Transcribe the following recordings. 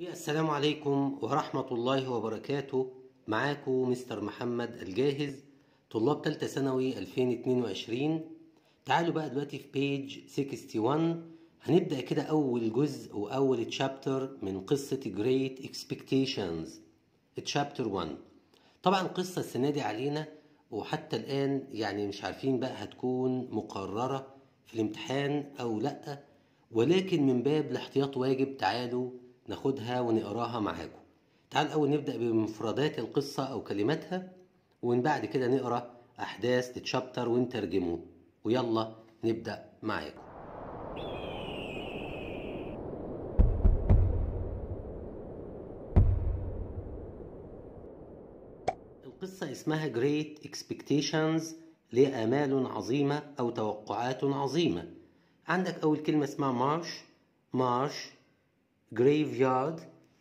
السلام عليكم ورحمة الله وبركاته. معاكم مستر محمد الجاهز طلاب تالتة ثانوي 2022 تعالوا بقى دلوقتي في بيج 61 هنبدأ كده أول جزء وأول تشابتر من قصة Great Expectations. تشابتر 1 طبعا قصة السنة دي علينا وحتى الآن يعني مش عارفين بقى هتكون مقررة في الامتحان أو لأ. ولكن من باب الاحتياط واجب تعالوا ناخدها ونقراها معاكم. تعال الأول نبدأ بمفردات القصة أو كلماتها ومن بعد كده نقرأ أحداث التشابتر ونترجمه. ويلا نبدأ معاكم. القصة اسمها Great Expectations لآمال عظيمة أو توقعات عظيمة. عندك أول كلمة اسمها مارش مارش graveyard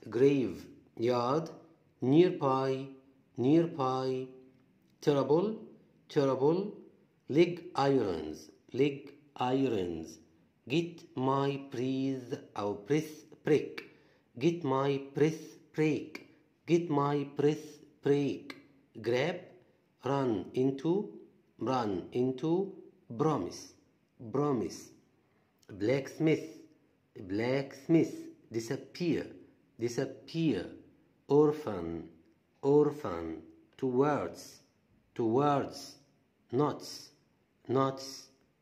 graveyard nearby nearby terrible terrible leg irons leg irons. Get my breath أو breath break. Get my breath break. Get my breath break. Grab run into run into promise promise. Blacksmith blacksmith disappear disappear orphan orphan towards towards knots knots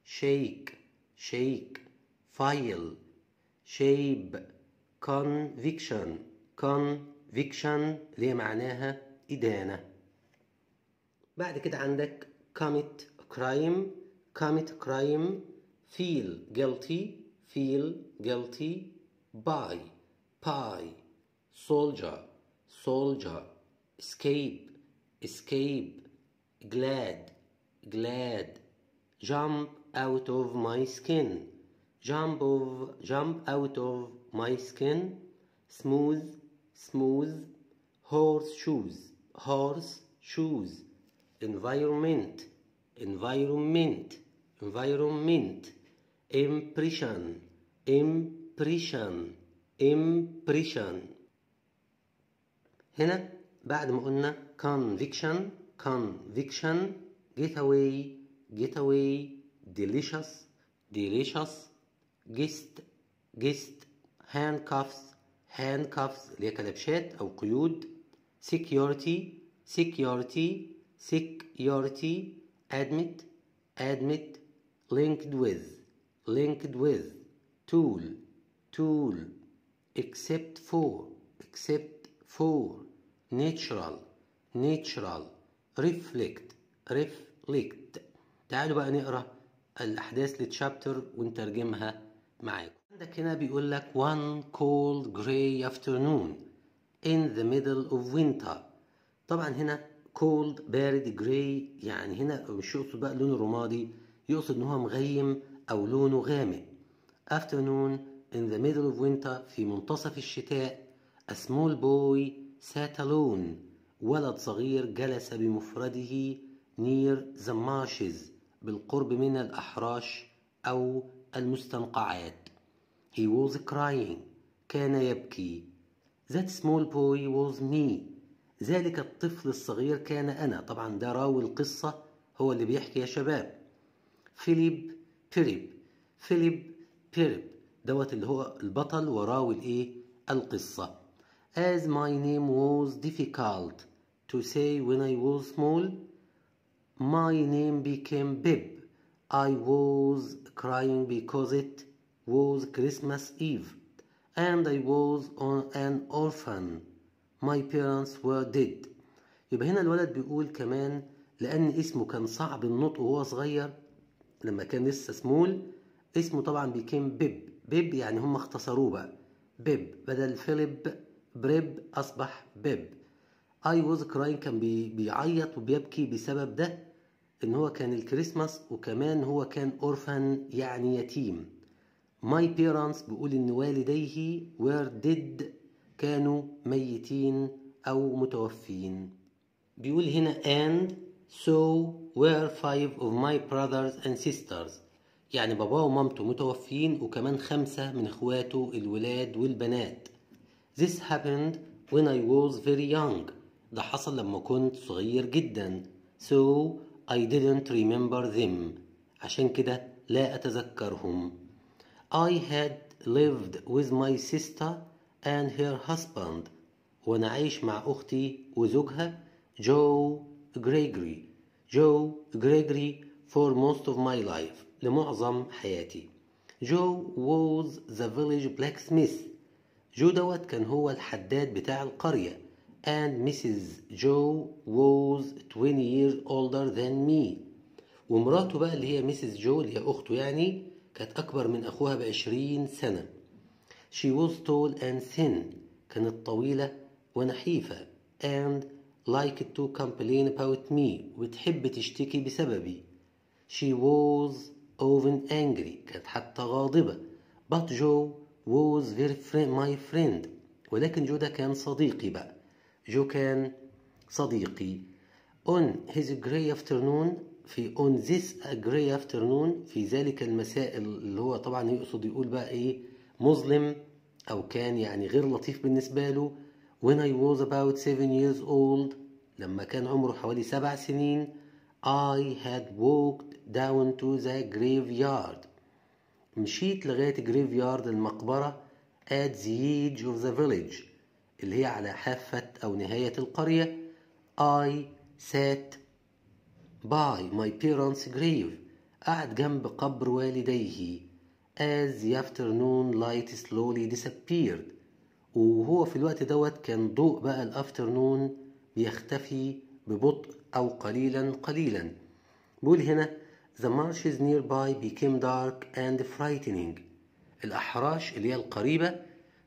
shake shake file shape conviction conviction اللي هي معناها إدانة بعد كده عندك commit crime commit crime feel guilty feel guilty buy pie soldier soldier escape escape glad glad. Jump out of my skin. Jump of jump out of my skin. Smooth smooth. Horse shoes horse shoes. Environment environment environment. Impression impression impression هنا بعد ما قلنا conviction conviction get away get away delicious delicious guest guest handcuffs handcuffs اللي هي كلبشات أو قيود security security security admit admit linked with linked with tool tool except for except for natural natural reflect reflect. تعالوا بقى نقرأ الأحداث للتشابتر ونترجمها معاكم. عندك هنا بيقول لك one cold gray afternoon in the middle of winter. طبعا هنا cold بارد gray يعني هنا مش يقصد بقى لونه رمادي يقصد إن هو مغيم أو لونه غامق. afternoon in the middle of winter في منتصف الشتاء a small boy sat alone. ولد صغير جلس بمفرده near the marshes بالقرب من الأحراش أو المستنقعات. He was crying. كان يبكي. That small boy was me. ذلك الطفل الصغير كان أنا. طبعا ده راوي القصة. هو اللي بيحكي يا شباب. فيليب بيريب فيليب بيريب دوت اللي هو البطل وراوي الايه القصة as my name was difficult to say when I was small my name became Bib I was crying because it was Christmas Eve and I was on an orphan my parents were dead يبقى هنا الولد بيقول كمان لأن اسمه كان صعب النطق وهو صغير لما كان لسه سمول اسمه طبعا بيكون بيب بيب يعني هم اختصروه بقى. بيب. بدل فيليب بريب أصبح بيب. I was crying. كان بي بيعيط وبيبكي بسبب ده إن هو كان الكريسماس وكمان هو كان orphan يعني يتيم. My parents بيقول إن والديه were dead. كانوا ميتين أو متوفين. بيقول هنا and so were five of my brothers and sisters. يعني باباه ومامته متوفين وكمان خمسة من اخواته الولاد والبنات. This happened when I was very young. ده حصل لما كنت صغير جدا. So I didn't remember them. عشان كده لا أتذكرهم. I had lived with my sister and her husband. وأنا عايش مع أختي وزوجها جو جريجوري جو جريجوري for most of my life. لمعظم حياتي. جو was the village blacksmith جو دوت كان هو الحداد بتاع القرية. And Mrs. Joe was 20 years older than me. ومراته بقى اللي هي Mrs. جو اللي هي أخته يعني كانت أكبر من أخوها بعشرين سنة. She was tall and thin. كانت طويلة ونحيفة. And liked to complain about me. وتحب تشتكي بسببي. She was often angry كانت حتى غاضبة. Was very friend, my friend. ولكن جو ده كان صديقي بقى. جو كان صديقي. On his gray afternoon في on this gray afternoon في ذلك المساء اللي هو طبعا يقصد يقول بقى إيه مظلم أو كان يعني غير لطيف بالنسبة له. When I was about seven years old لما كان عمره حوالي سبع سنين I had walked down to the graveyard مشيت لغاية graveyard المقبرة at the edge of the village اللي هي على حافة أو نهاية القرية I sat by my parents' grave قعد جنب قبر والديه as the afternoon light slowly disappeared وهو في الوقت دوت كان ضوء بقى الافترنون بيختفي ببطء أو قليلا قليلا. بيقول هنا The marshes nearby became dark and frightening. الأحراش اللي هي القريبة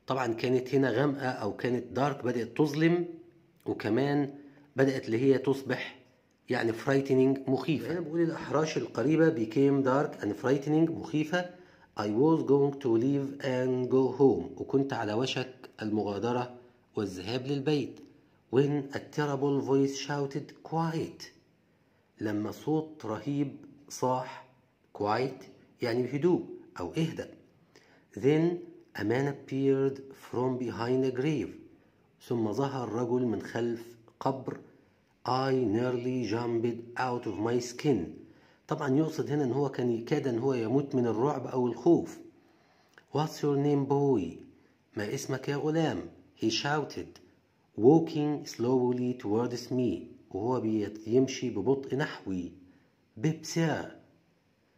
طبعا كانت هنا غامقة أو كانت دارك بدأت تظلم وكمان بدأت اللي هي تصبح يعني frightening مخيفة. أنا بقول الأحراش القريبة became dark and frightening مخيفة. I was going to leave and go home. وكنت على وشك المغادرة والذهاب للبيت. When a terrible voice shouted quiet لما صوت رهيب صاح quiet يعني بهدوء أو اهدأ then a man appeared from behind a grave ثم ظهر رجل من خلف قبر I nearly jumped out of my skin طبعا يقصد هنا ان هو كان يكاد ان هو يموت من الرعب أو الخوف What's your name boy ما اسمك يا غلام he shouted walking slowly towards me وهو بيمشي ببطء نحوي بيبسا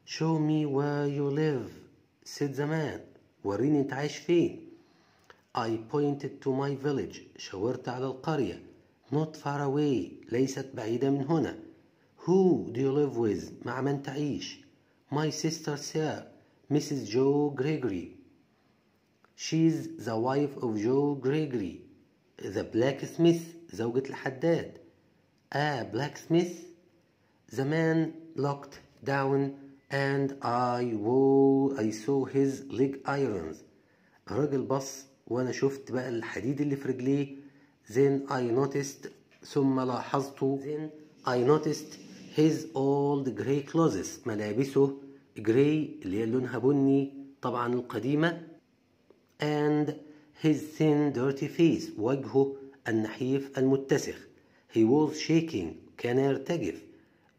show me where you live said the man وريني انت عايش فين I pointed to my village شاورت على القرية not far away ليست بعيدة من هنا Who do you live with مع من تعيش My sister sir Mrs. Joe Gregory She's the wife of Joe Gregory The blacksmith زوجة الحداد A blacksmith The man looked down and I, wo I saw his leg irons الراجل بص وأنا شفت بقى الحديد اللي في رجليه then I noticed ثم لاحظت then I noticed his old gray clothes ملابسه جراي اللي هي لونها بني طبعا القديمة and his thin dirty face وجهه النحيف المتسخ he was shaking كان يرتجف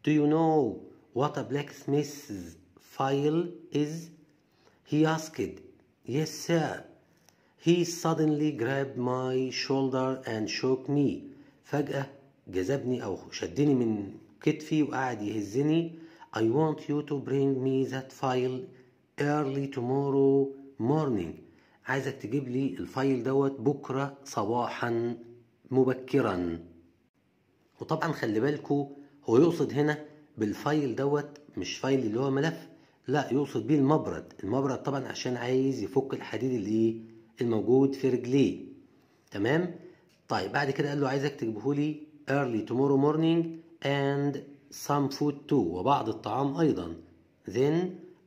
do you know what a blacksmith's file is he asked yes sir he suddenly grabbed my shoulder and shook me فجأة جذبني أو شدني من كتفي وقعد يهزني I want you to bring me that file early tomorrow morning عايزك تجيب لي ال file دوت بكرة صباحا مبكرا. وطبعا خلي بالكو هو يقصد هنا بال file دوت مش file اللي هو ملف لا يقصد بيه المبرد. المبرد طبعا عشان عايز يفك الحديد اللي إيه الموجود في رجليه. تمام؟ طيب بعد كده قال له عايزك تجيبه لي early tomorrow morning and some food too وبعض الطعام أيضا. Then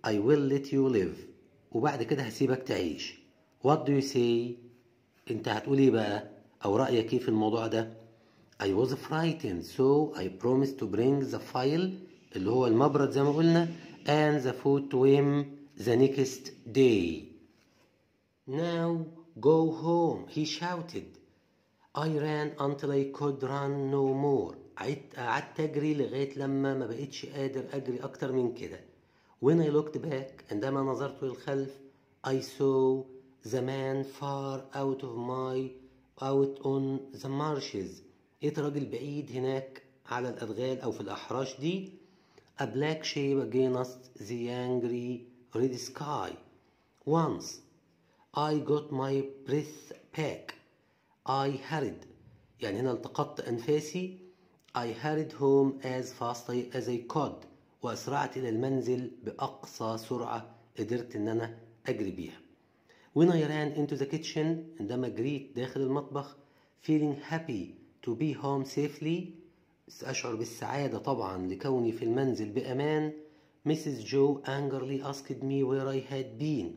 I will let you live. وبعد كده هسيبك تعيش. What do you say انت هتقول إيه بقى أو رأيك إيه في الموضوع ده I was frightened so I promised to bring the file اللي هو المبرد زي ما قلنا and the food to him the next day now Go home, he shouted. I ran until I could run no more. قعدت أجري لغاية لما ما بقتش قادر أجري أكتر من كده. When I looked back عندما نظرت للخلف I saw the man far out of my out on the marshes. لقيت راجل بعيد هناك على الأدغال أو في الأحراش دي a black shape against the angry red sky. Once I got my breath back. I hurried يعني هنا التقطت أنفاسي I hurried home as fast as I could وأسرعت إلى المنزل بأقصى سرعة قدرت إن أنا أجري بيها. When I ran into the kitchen عندما جريت داخل المطبخ feeling happy to be home safely أشعر بالسعادة طبعا لكوني في المنزل بأمان Mrs. Joe angrily asked me where I had been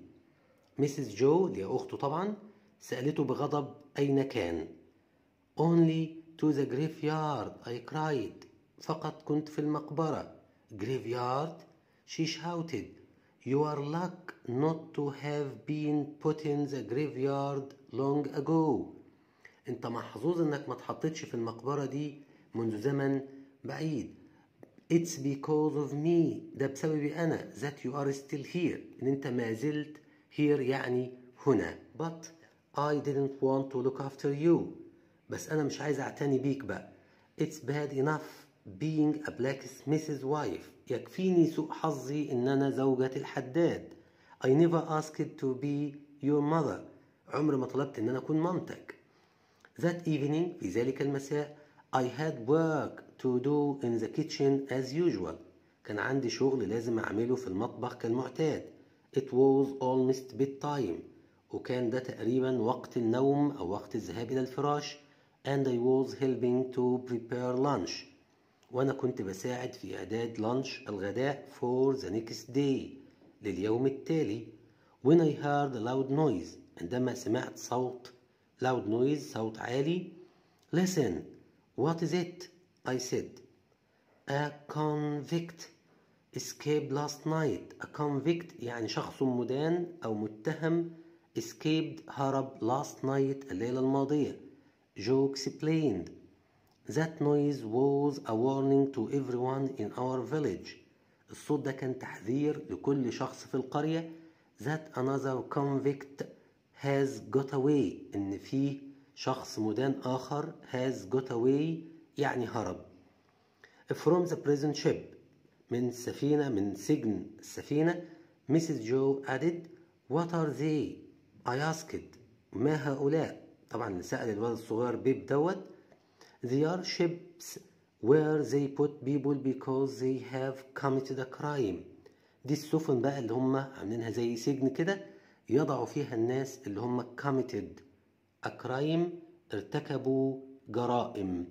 Mrs. Joe اللي هي أخته طبعا سألته بغضب أين كان Only to the graveyard I cried فقط كنت في المقبرة Graveyard She shouted You are luck not to have been put in the graveyard long ago انت محظوظ انك ما تحطيتش في المقبرة دي منذ زمن بعيد It's because of me ده بسببي أنا that you are still here إن أنت ما زلت here يعني هنا but I didn't want to look after you بس أنا مش عايز أعتني بيك بقى It's bad enough being a blacksmith's wife يكفيني سوء حظي إن أنا زوجة الحداد. I never asked to be your mother. عمر ما طلبت إن أنا أكون مامتك. That evening في ذلك المساء I had work to do in the kitchen as usual. كان عندي شغل لازم أعمله في المطبخ كالمعتاد. It was almost bedtime. وكان ده تقريبا وقت النوم أو وقت الذهاب إلى الفراش. And I was helping to prepare lunch. وأنا كنت بساعد في إعداد لانش الغداء for the next day لليوم التالي when I heard a loud noise عندما سمعت صوت loud noise صوت عالي listen what is it I said a convict escaped last night a convict يعني شخص مدان أو متهم escaped هرب last night الليلة الماضية Joe explained That noise was a warning to everyone in our village الصوت ده كان تحذير لكل شخص في القرية that another convict has got away إن فيه شخص مدان آخر has got away يعني هرب from the prison ship من السفينة من سجن السفينة Mrs. Joe added What are they? I asked ما هؤلاء؟ طبعا سأل الولد الصغير بيب دوت They are ships where they put people because they have committed a crime دي السفن بقى اللي هم عاملينها زي سجن كده يضعوا فيها الناس اللي هم committed a crime ارتكبوا جرائم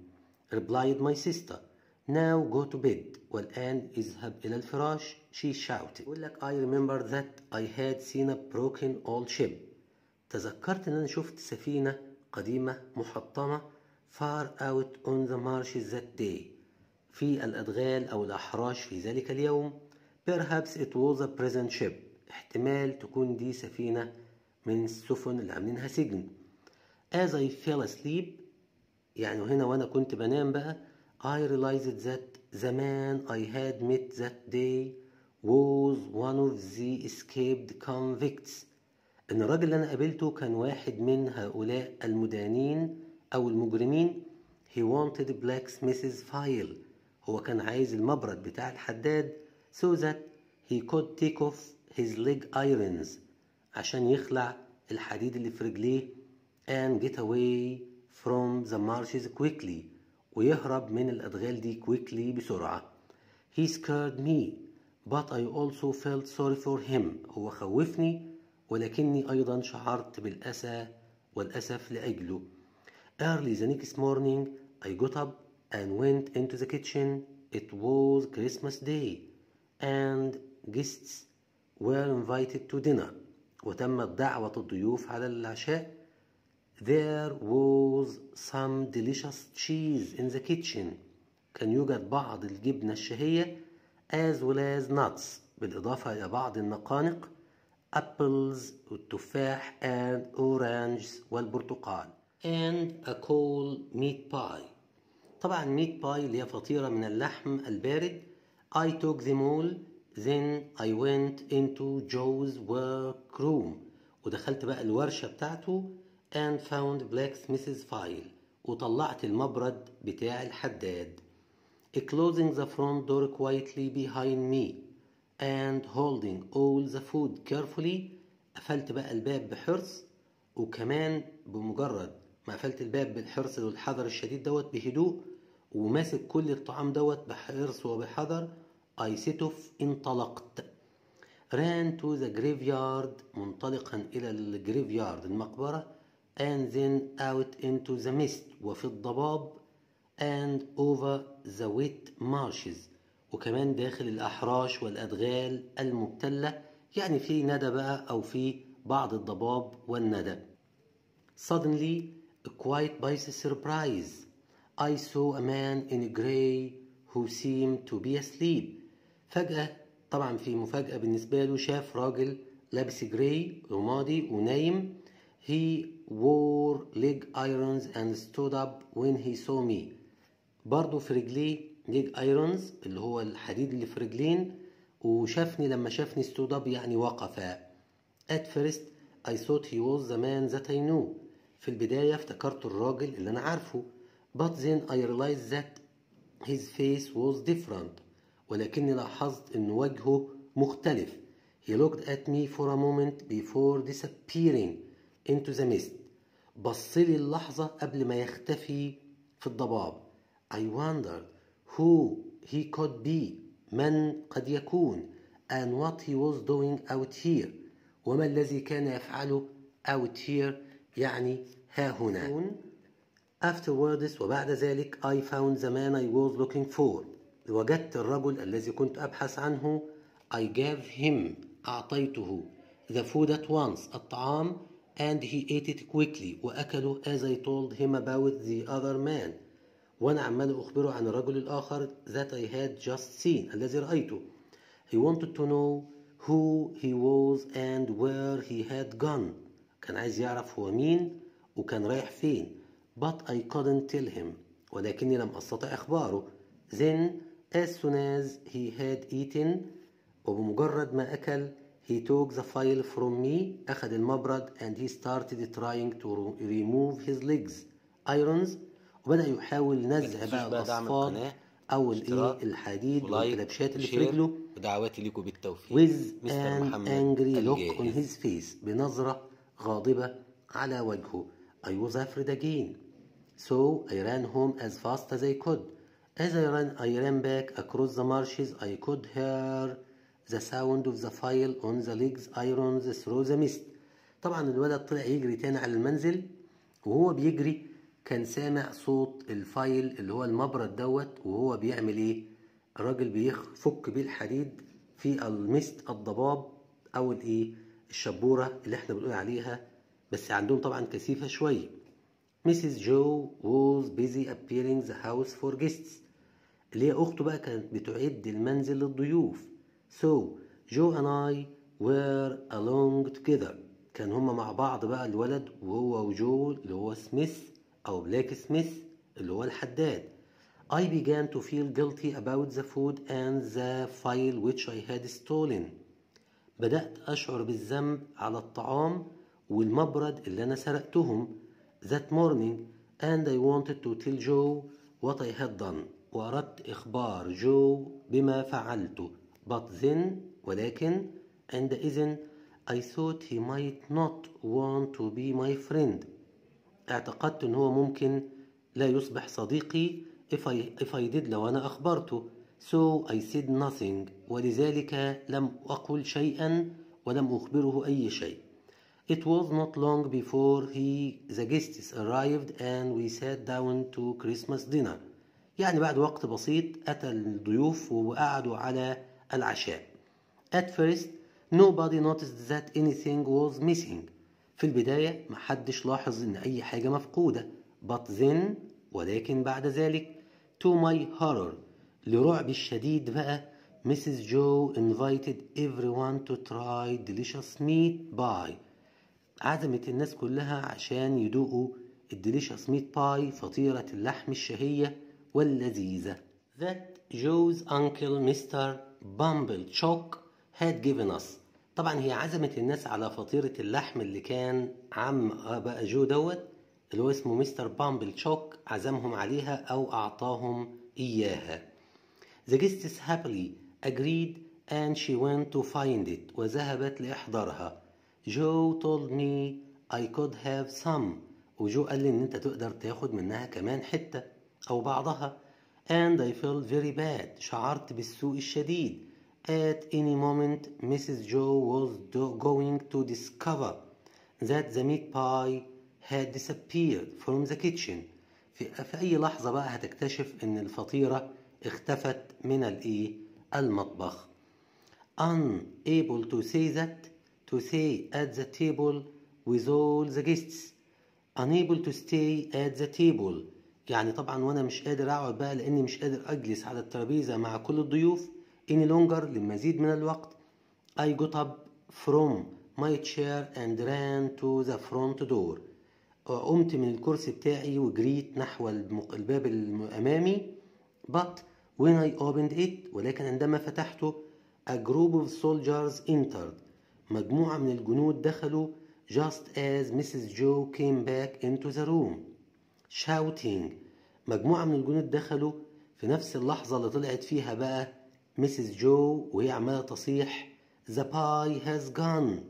replied my sister now go to bed والآن اذهب إلى الفراش she shouted يقول لك I remember that I had seen a broken old ship تذكرت إن أنا شفت سفينة قديمة محطمة far out on the marshes that day. في الأدغال أو الأحراش في ذلك اليوم. Perhaps it was a prison ship. احتمال تكون دي سفينة من السفن اللي عاملينها سجن. As I fell asleep يعني هنا وأنا كنت بنام بقى I realized that the man I had met that day was one of the escaped convicts. إن الراجل اللي أنا قابلته كان واحد من هؤلاء المدانين. أو المجرمين he wanted blacksmith's file هو كان عايز المبرد بتاع الحداد so that he could take off his leg irons عشان يخلع الحديد اللي في رجليه and get away from the marshes quickly ويهرب من الأدغال دي quickly بسرعة he scared me but I also felt sorry for him هو خوفني ولكني أيضا شعرت بالأسى والأسف لأجله Early the next morning I got up and went into the kitchen. It was Christmas Day and guests were invited to dinner. وتمت دعوة الضيوف على العشاء. There was some delicious cheese in the kitchen. كان يوجد بعض الجبنة الشهية as well as nuts بالإضافة إلى بعض النقانق apples والتفاح and oranges والبرتقال and a cold meat pie طبعا meat pie اللي هي فطيرة من اللحم البارد I took them all then I went into Joe's workroom ودخلت بقى الورشة بتاعته and found blacksmith's file وطلعت المبرد بتاع الحداد closing the front door quietly behind me and holding all the food carefully قفلت بقى الباب بحرص وكمان بمجرد قفلت الباب بالحرص والحذر الشديد دوت بهدوء وماسك كل الطعام دوت بحرص وبحذر. Set off انطلقت. ran to the graveyard منطلقا إلى الجريفيارد المقبرة and then out into the mist وفي الضباب and over the wet marshes وكمان داخل الأحراش والأدغال المبتلة. يعني في ندى بقى أو في بعض الضباب والندى. Suddenly, quite by surprise, I saw a man in grey who seemed to be asleep. فجأة طبعا في مفاجأة بالنسبة له شاف راجل لابس جراي رمادي ونايم He wore leg irons and stood up when he saw me. برضه في رجليه leg irons اللي هو الحديد اللي في رجلين وشافني لما شافني stood up يعني وقف. At first I thought he was the man that I knew. في البداية افتكرت الراجل اللي أنا عارفه. But then I realized that his face was different. ولكني لاحظت إن وجهه مختلف. He looked at me for a moment before disappearing into the mist. بصلي اللحظة قبل ما يختفي في الضباب. I wondered who he could be من قد يكون and what he was doing out here وما الذي كان يفعله out here يعني ها هنا afterwards وبعد ذلك I found the man I was looking for وجدت الرجل الذي كنت أبحث عنه I gave him أعطيته the food at once الطعام and he ate it quickly وأكله as I told him about the other man وأنا عمال أخبره عن الرجل الآخر that I had just seen الذي رأيته he wanted to know who he was and where he had gone كان عايز يعرف هو مين وكان رايح فين. But I couldn't tell him ولكني لم أستطع إخباره. Then as soon as he had eaten وبمجرد ما أكل he took the file from me أخذ المبرد and he started trying to remove his legs irons. وبدأ يحاول نزع بقى الأصفاد أو الإيه الحديد والكلبشات اللي في رجله. ودعواتي ليكم بالتوفيق with an angry look on his face بنظرة غاضبة على وجهه. I was afraid again? So I ran home as fast as I could. As I ran I ran back across the marshes. I could hear the sound of the file on the legs irons through the mist. طبعا الولد طلع يجري تاني على المنزل وهو بيجري كان سامع صوت الفايل اللي هو المبرد دوت وهو بيعمل إيه؟ الراجل بيفك بيه الحديد في المست الضباب أو الإيه؟ الشبورة اللي إحنا بنقول عليها بس عندهم طبعا كثيفة شوية Mrs. Joe was busy appearing the house for guests. اللي هي أخته بقى كانت بتعد المنزل للضيوف. So Joe and I were along together. كان هما مع بعض بقى الولد وهو وجو اللي هو سميث أو بلاك سميث اللي هو الحداد. I began to feel guilty about the food and the file which I had stolen. بدأت أشعر بالذنب على الطعام والمبرد اللي أنا سرقتهم. That morning and I wanted to tell Joe what I had done. وأردت إخبار جو بما فعلته. But then ولكن عندئذ I thought he might not want to be my friend. اعتقدت إن هو ممكن لا يصبح صديقي if I, if I did لو أنا أخبرته. So I said nothing. ولذلك لم أقل شيئا ولم اخبره اي شيء It was not long before he the guests arrived and we sat down to Christmas dinner يعني بعد وقت بسيط أتى الضيوف وقعدوا على العشاء At first nobody noticed that anything was missing في البداية محدش لاحظ إن أي حاجة مفقودة but then ولكن بعد ذلك to my horror لرعب الشديد بقى Mrs. Joe invited everyone to try delicious meat pie عزمت الناس كلها عشان يدوقوا ال delicious meat pie فطيرة اللحم الشهية واللذيذة that Joe's uncle Mr. Pumblechook had given us طبعا هي عزمت الناس على فطيرة اللحم اللي كان عم بقى جو دوت اللي هو اسمه Mr. بامبل تشوك عزمهم عليها أو أعطاهم إياها The guests happily agreed and she went to find it وذهبت لإحضارها جو told me I could have some وجو قال لي إن أنت تقدر تاخد منها كمان حتة أو بعضها and I felt very bad شعرت بالسوء الشديد at any moment Mrs. Joe was going to discover that the meat pie had disappeared from the kitchen في, في أي لحظة بقى هتكتشف إن الفطيرة اختفت من الإيه المطبخ unable to say that to say at the table with all the guests unable to stay at the table يعني طبعا وأنا مش قادر اقعد بقى لاني مش قادر اجلس على الترابيزه مع كل الضيوف any longer للمزيد من الوقت I got up from my chair and ran to the front door قمت من الكرسي بتاعي وجريت نحو الباب الأمامي but when I opened it ولكن عندما فتحته a group of soldiers entered مجموعة من الجنود دخلوا just as Mrs. Joe came back into the room shouting مجموعة من الجنود دخلوا في نفس اللحظة اللي طلعت فيها بقى مسز جو وهي عمالة تصيح The pie has gone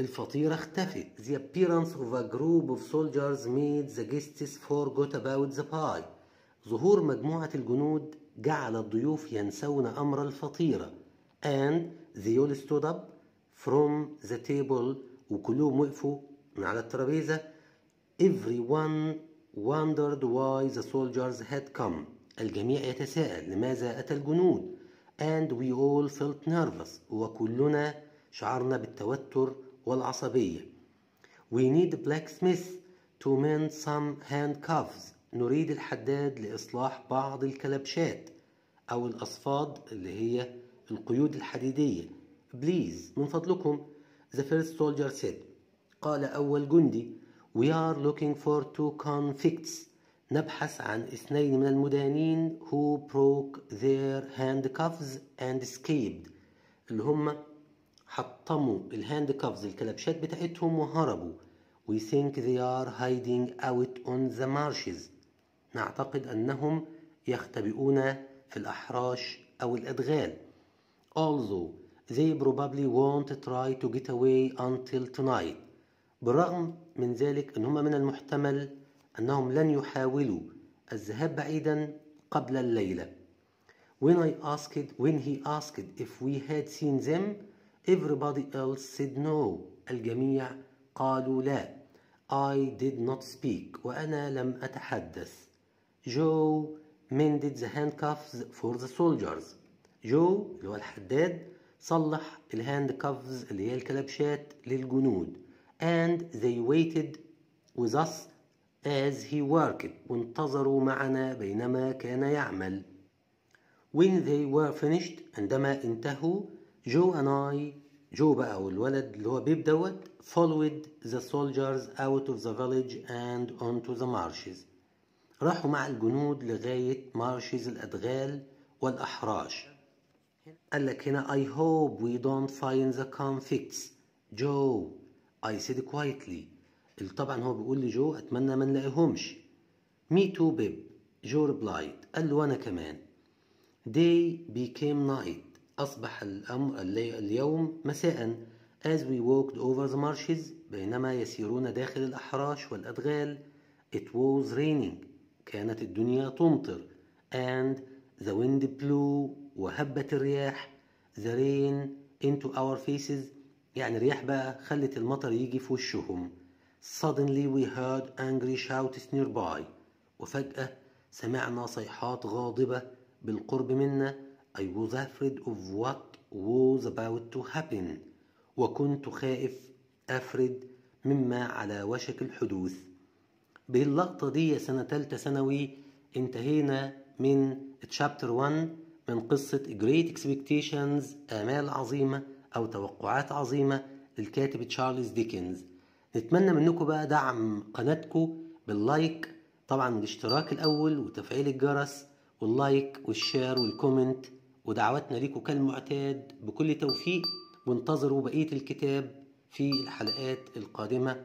الفطيرة اختفت The appearance of a group of soldiers made the guests forgot about the pie ظهور مجموعة الجنود جعل الضيوف ينسون أمر الفطيرة and they all stood up from the table وكلهم وقفوا من على الترابيزة everyone wondered why the soldiers had come الجميع يتساءل لماذا أتى الجنود and we all felt nervous وكلنا شعرنا بالتوتر والعصبية we need blacksmith to mend some handcuffs نريد الحداد لإصلاح بعض الكلبشات أو الأصفاد اللي هي القيود الحديدية. Please من فضلكم. The first soldier said قال أول جندي we are looking for two convicts. نبحث عن اثنين من المدانين who broke their handcuffs and escaped. اللي هم حطموا الهاندكافز الكلبشات بتاعتهم وهربوا. We think they are hiding out on the marshes. نعتقد أنهم يختبئون في الأحراش أو الأدغال. Although they probably won't try to get away until tonight. بالرغم من ذلك أن هم من المحتمل أنهم لن يحاولوا الذهاب بعيدا قبل الليلة. When I asked when he asked if we had seen them everybody else said no. الجميع قالوا لا. I did not speak وأنا لم أتحدث. Joe mended the handcuffs for the soldiers جو اللي هو الحداد صلح ال handcuffs اللي هي الكلبشات للجنود and they waited with us as he worked وانتظروا معنا بينما كان يعمل when they were finished عندما انتهوا جو and I جو بقى والولد اللي هو بيب دوت followed the soldiers out of the village and onto the marshes راحوا مع الجنود لغاية marshes الأدغال والأحراش. قال لك هنا I hope we don't find the convicts جو I said quietly. طبعا هو بيقول لجو أتمنى ما نلاقيهمش. Me too بيب جو replied. قال له أنا كمان. Day became night. أصبح الأمر اليوم مساء. As we walked over the marshes بينما يسيرون داخل الأحراش والأدغال it was raining. كانت الدنيا تمطر. And the wind blew وهبت الرياح. The rain into our faces. يعني الرياح بقى خلت المطر يجي في وشهم. Suddenly we heard angry shouts nearby. وفجأة سمعنا صيحات غاضبة بالقرب منا. I was afraid of what was about to happen. وكنت خائف أفرد مما على وشك الحدوث. باللقطة دي سنة تالتة ثانوي انتهينا من تشابتر 1 من قصة Great Expectations آمال عظيمة أو توقعات عظيمة للكاتب تشارلز ديكنز. نتمنى منكم بقى دعم قناتكم بال like طبعا الاشتراك الأول وتفعيل الجرس وال like وال share وال comment ودعواتنا ليكم كالمعتاد بكل توفيق وانتظروا بقية الكتاب في الحلقات القادمة.